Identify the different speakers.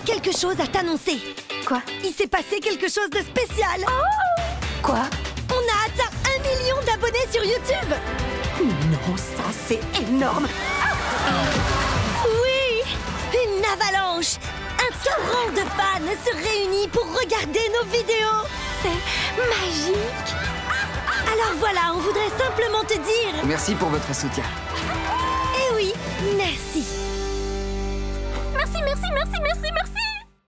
Speaker 1: quelque chose à t'annoncer.
Speaker 2: Quoi?
Speaker 1: Il s'est passé quelque chose de spécial.
Speaker 2: Oh Quoi?
Speaker 1: On a atteint un million d'abonnés sur YouTube.
Speaker 2: Oh non, ça c'est énorme
Speaker 1: Oui Une avalanche Un torrent de fans se réunit pour regarder nos vidéos
Speaker 2: C'est magique
Speaker 1: Alors voilà, on voudrait simplement te dire...
Speaker 3: Merci pour votre soutien.
Speaker 1: Eh oui, merci. merci
Speaker 2: Merci, merci, merci, merci,